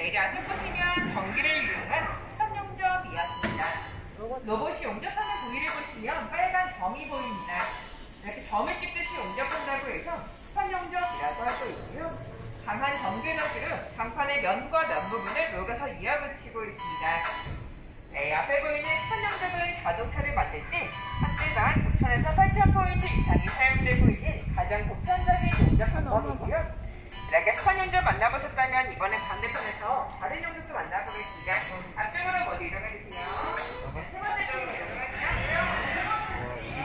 네, 이제 안쪽 보시면 전기를 이용한 스폿용접 이어집니다. 로봇이 용접하는 부위를 보시면 빨간 점이 보입니다. 이렇게 점을 찍듯이 용접한다고 해서 스폿용접이라고 하고 있고요. 강한 전기 에너지로 강판의 면과 면 부분을 녹여서 이어붙이고 있습니다. 네, 앞에 보이는 스폿용접은 자동차를 만들 때 한대당 9천에서 8천 포인트 이상이 사용되고 있는 가장 보편적인 용접 방법이고요. 이렇게 스턴 용접 만나보셨다면 이번엔 반대편에서 다른 용접도 만나보겠습니다.